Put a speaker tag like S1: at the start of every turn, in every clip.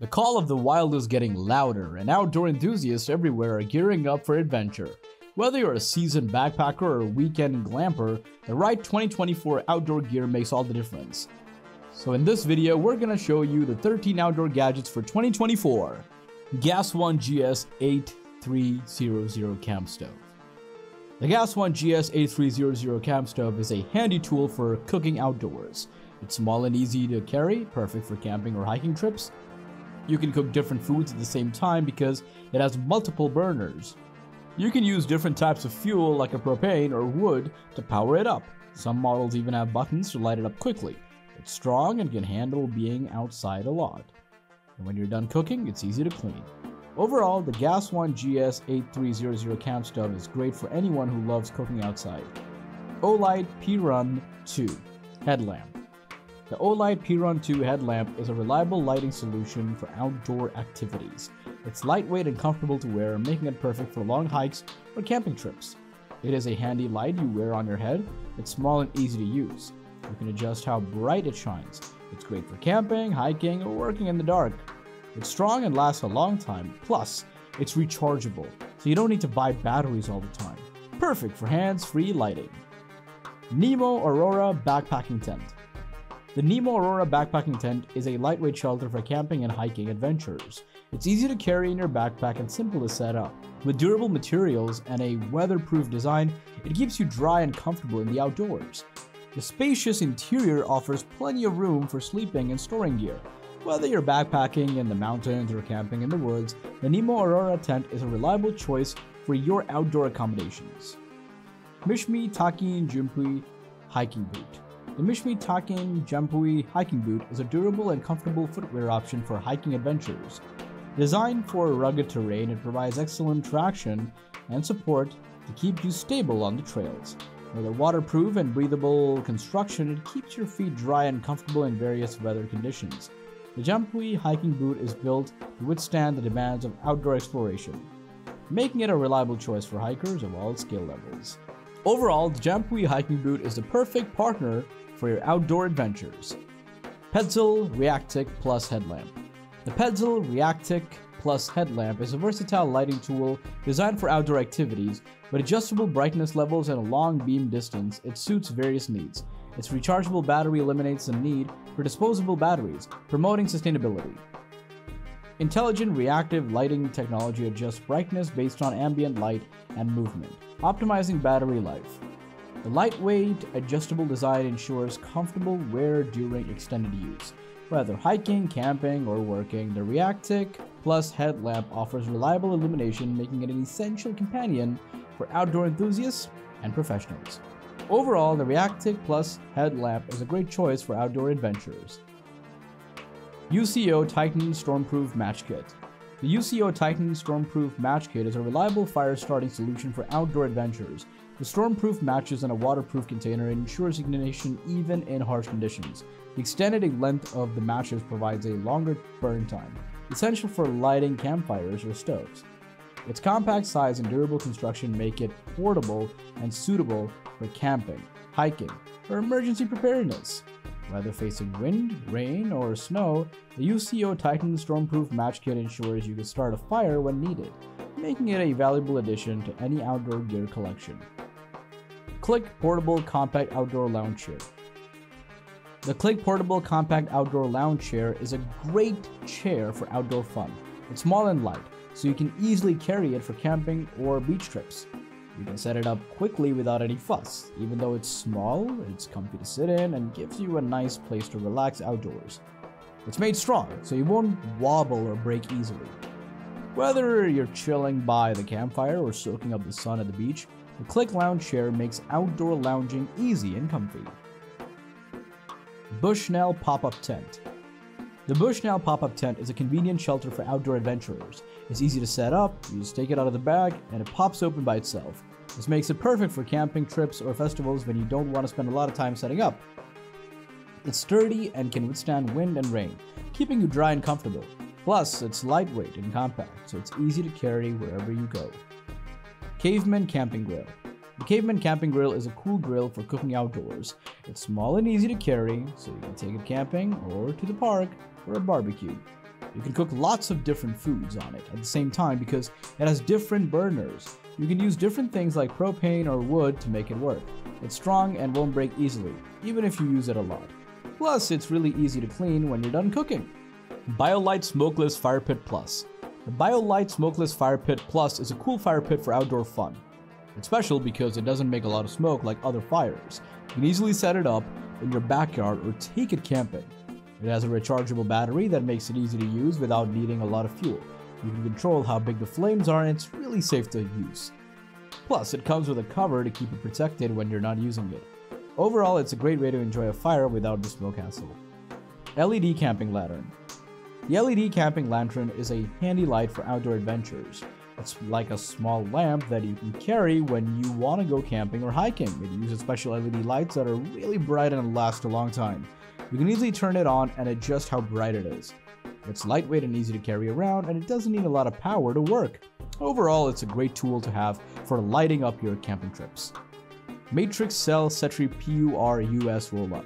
S1: The call of the wild is getting louder, and outdoor enthusiasts everywhere are gearing up for adventure. Whether you're a seasoned backpacker or a weekend glamper, the right 2024 outdoor gear makes all the difference. So in this video, we're gonna show you the 13 outdoor gadgets for 2024. Gas One GS 8300 Camp Stove. The Gas One GS 8300 Camp Stove is a handy tool for cooking outdoors. It's small and easy to carry, perfect for camping or hiking trips. You can cook different foods at the same time because it has multiple burners. You can use different types of fuel like a propane or wood to power it up. Some models even have buttons to light it up quickly. It's strong and can handle being outside a lot. And when you're done cooking, it's easy to clean. Overall, the Gas One GS 8300 camp stove is great for anyone who loves cooking outside. Olight Perun 2 Headlamp the Olight Perun 2 headlamp is a reliable lighting solution for outdoor activities. It's lightweight and comfortable to wear, making it perfect for long hikes or camping trips. It is a handy light you wear on your head. It's small and easy to use. You can adjust how bright it shines. It's great for camping, hiking, or working in the dark. It's strong and lasts a long time. Plus, it's rechargeable, so you don't need to buy batteries all the time. Perfect for hands-free lighting. Nemo Aurora Backpacking Tent the Nemo Aurora backpacking tent is a lightweight shelter for camping and hiking adventures. It's easy to carry in your backpack and simple to set up. With durable materials and a weatherproof design, it keeps you dry and comfortable in the outdoors. The spacious interior offers plenty of room for sleeping and storing gear. Whether you're backpacking in the mountains or camping in the woods, the Nemo Aurora tent is a reliable choice for your outdoor accommodations. Mishmi Takin Jampui Hiking Boot the Mishmi Takin Jampui hiking boot is a durable and comfortable footwear option for hiking adventures. Designed for rugged terrain, it provides excellent traction and support to keep you stable on the trails. With a waterproof and breathable construction, it keeps your feet dry and comfortable in various weather conditions. The Jampui hiking boot is built to withstand the demands of outdoor exploration, making it a reliable choice for hikers of all skill levels. Overall, the Jampui hiking boot is the perfect partner for your outdoor adventures. Petzl Reactik Plus Headlamp. The Petzl Reactik Plus headlamp is a versatile lighting tool designed for outdoor activities. With adjustable brightness levels and a long beam distance, it suits various needs. Its rechargeable battery eliminates the need for disposable batteries, promoting sustainability. Intelligent reactive lighting technology adjusts brightness based on ambient light and movement, optimizing battery life. The lightweight, adjustable design ensures comfortable wear during extended use. Whether hiking, camping, or working, the Reactik Plus headlamp offers reliable illumination, making it an essential companion for outdoor enthusiasts and professionals. Overall, the Reactik Plus headlamp is a great choice for outdoor adventures. UCO Titan Stormproof Match Kit The UCO Titan Stormproof Match Kit is a reliable fire starting solution for outdoor adventures. The stormproof matches in a waterproof container and ensures ignition even in harsh conditions. The extended length of the matches provides a longer burn time, essential for lighting campfires or stoves. Its compact size and durable construction make it portable and suitable for camping, hiking, or emergency preparedness. Whether facing wind, rain, or snow, the UCO Titan Stormproof Match Kit ensures you can start a fire when needed, making it a valuable addition to any outdoor gear collection. CLIQ Portable Compact Outdoor Lounge Chair. The CLIQ Portable Compact Outdoor Lounge Chair is a great chair for outdoor fun. It's small and light, so you can easily carry it for camping or beach trips. You can set it up quickly without any fuss. Even though it's small, it's comfy to sit in and gives you a nice place to relax outdoors. It's made strong, so you won't wobble or break easily. Whether you're chilling by the campfire or soaking up the sun at the beach, the CLIQ Lounge Chair makes outdoor lounging easy and comfy. Bushnell Pop-Up Tent The Bushnell Pop-Up Tent is a convenient shelter for outdoor adventurers. It's easy to set up, you just take it out of the bag, and it pops open by itself. This makes it perfect for camping trips or festivals when you don't want to spend a lot of time setting up. It's sturdy and can withstand wind and rain, keeping you dry and comfortable. Plus, it's lightweight and compact, so it's easy to carry wherever you go. Caveman Camping Grill. The Caveman Camping Grill is a cool grill for cooking outdoors. It's small and easy to carry, so you can take it camping or to the park for a barbecue. You can cook lots of different foods on it at the same time because it has different burners. You can use different things like propane or wood to make it work. It's strong and won't break easily, even if you use it a lot. Plus, it's really easy to clean when you're done cooking. BioLite Smokeless Fire Pit Plus. The BioLite Smokeless Fire Pit Plus is a cool fire pit for outdoor fun. It's special because it doesn't make a lot of smoke like other fires. You can easily set it up in your backyard or take it camping. It has a rechargeable battery that makes it easy to use without needing a lot of fuel. You can control how big the flames are and it's really safe to use. Plus, it comes with a cover to keep it protected when you're not using it. Overall, it's a great way to enjoy a fire without the smoke hassle. LED Camping Lantern The LED Camping Lantern is a handy light for outdoor adventures. It's like a small lamp that you can carry when you want to go camping or hiking. It uses special LED lights that are really bright and last a long time. You can easily turn it on and adjust how bright it is. It's lightweight and easy to carry around, and it doesn't need a lot of power to work. Overall, it's a great tool to have for lighting up your camping trips. Matrix Cell CertiPUR-US Roll-Up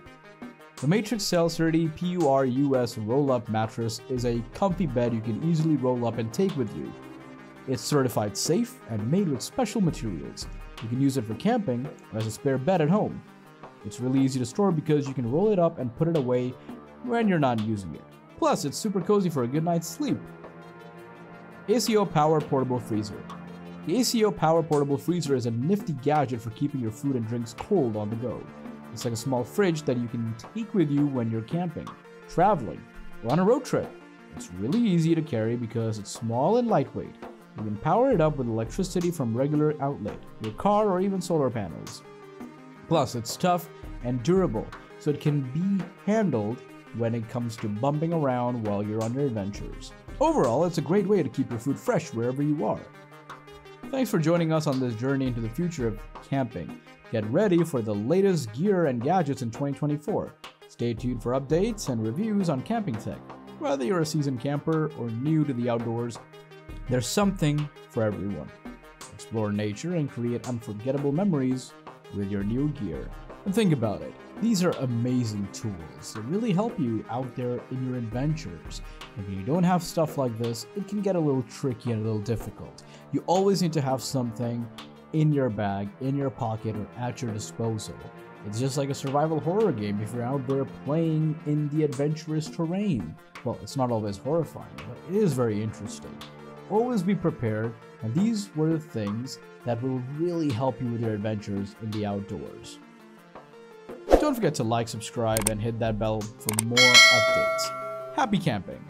S1: The Matrix Cell CertiPUR-US Roll-Up mattress is a comfy bed you can easily roll up and take with you. It's certified safe and made with special materials. You can use it for camping or as a spare bed at home. It's really easy to store because you can roll it up and put it away when you're not using it. Plus, it's super cozy for a good night's sleep. ACOPOWER Portable Freezer The ACOPOWER Portable Freezer is a nifty gadget for keeping your food and drinks cold on the go. It's like a small fridge that you can take with you when you're camping, traveling, or on a road trip. It's really easy to carry because it's small and lightweight. You can power it up with electricity from regular outlet, your car, or even solar panels. Plus, it's tough and durable, so it can be handled when it comes to bumping around while you're on your adventures. Overall, it's a great way to keep your food fresh wherever you are. Thanks for joining us on this journey into the future of camping. Get ready for the latest gear and gadgets in 2024. Stay tuned for updates and reviews on camping tech. Whether you're a seasoned camper or new to the outdoors, there's something for everyone. Explore nature and create unforgettable memories with your new gear. And think about it, these are amazing tools that really help you out there in your adventures. And when you don't have stuff like this, it can get a little tricky and a little difficult. You always need to have something in your bag, in your pocket, or at your disposal. It's just like a survival horror game if you're out there playing in the adventurous terrain. Well, it's not always horrifying, but it is very interesting. Always be prepared, and these were the things that will really help you with your adventures in the outdoors. Don't forget to like, subscribe, and hit that bell for more updates. Happy camping!